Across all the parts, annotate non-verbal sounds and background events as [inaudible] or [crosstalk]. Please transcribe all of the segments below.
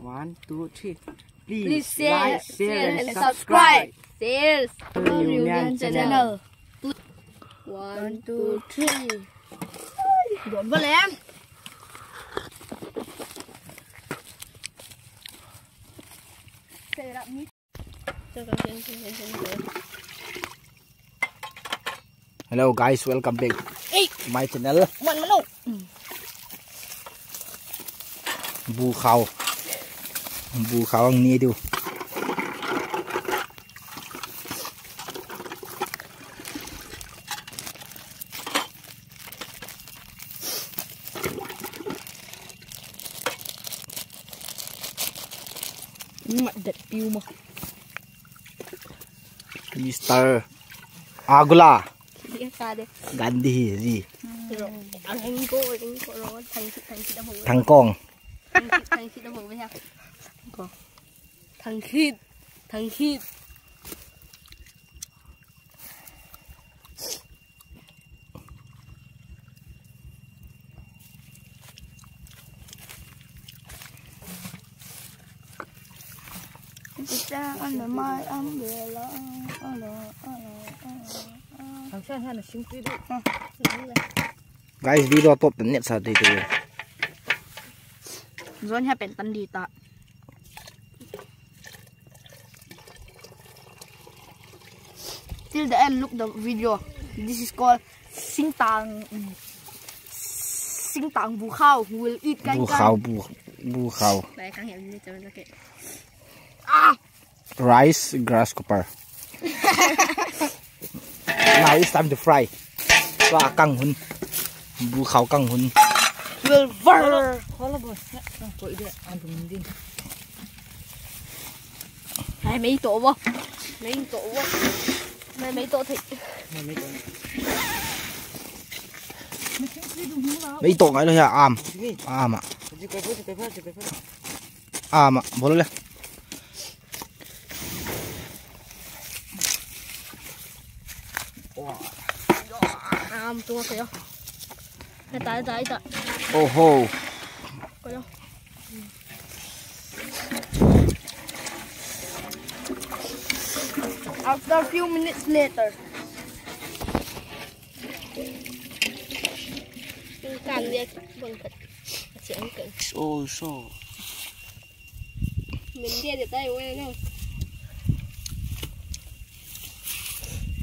One two, three. Please share, share and subscribe. Cheers. Reunion Channel. One, two, three. Đốn vào em. Hello guys, welcome back. Hey. My channel. One minute mình đâu. Bu khao. Bu khao ang ni du. Mặt đất piu mà. Mr. Agula Đi xa đi. Gandhi gì? Rồi. Anh anh cô anh cô rồi thằng thằng chị đã bù. Thằng con. Thằng chị thằng chị đã bù với Thằng khít. Thằng khít. Ra ăn mai ăn bữa lo. Ăn lo, ăn lo, lo. Thằng xe hay là xin đi. Guys, video top the net sa dito. Rồi hay bền tân đi ta. Till the end, look the video. This is called Sing Tang. Sing Tang Bu Khao. Will eat canh Bu khao bu bu khao. Kệ. Rice grasshopper. [laughs] Now it's time to fry. Và căng hun. Bu khao căng hun. Will ver. Này mấy tổ vô. Mấy tổ vô. Này mấy tổ thịt. Mấy tổ ngay rồi am. Am à. Am à. Boleh. À, tua kìa. Cái tay tay tay. Oh ho. Coi đâu. After a few minutes later. Càng đi bằng thịt. Chị ăn cận. So so. Mình đi được đây quay đâu.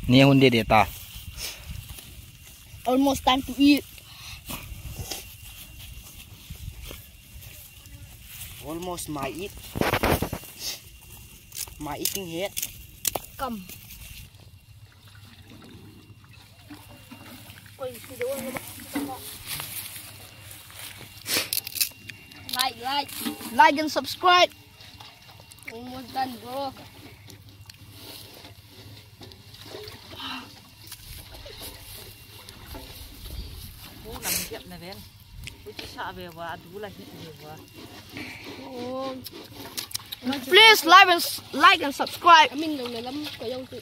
Ni hun dia dia ta. Almost time to eat. Almost my eat. My eating. Cầm. Đúng rồi. Like, like. Like and subscribe. Almost done, bro. Cú làm chuyện này ven. Please like and s- like and subscribe. mình đồng này lắm có dòng tự.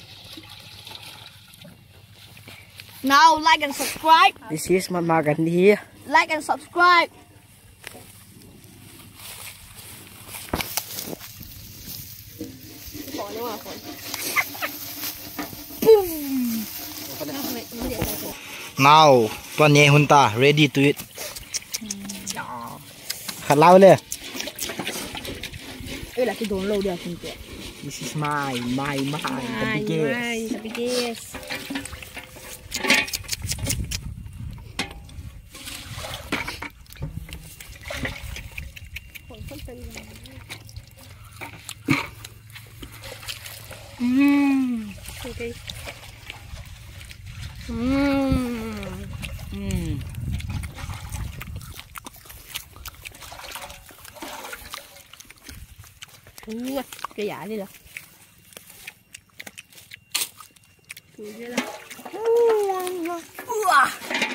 Now like and subscribe. This is Mama Gandhi. Like and subscribe. Bỏ nó vào khỏi. Now, tuan ye hun ta ready to eat. Khát lao le. Đây là cái đồ lâu được không kìa. This is my my my the Ai, biggest. ai, the biggest. Mmm. Okay. Mmm. Hmm. Ui, cái giả đi rồi. Ui, thế là. Ua. Này.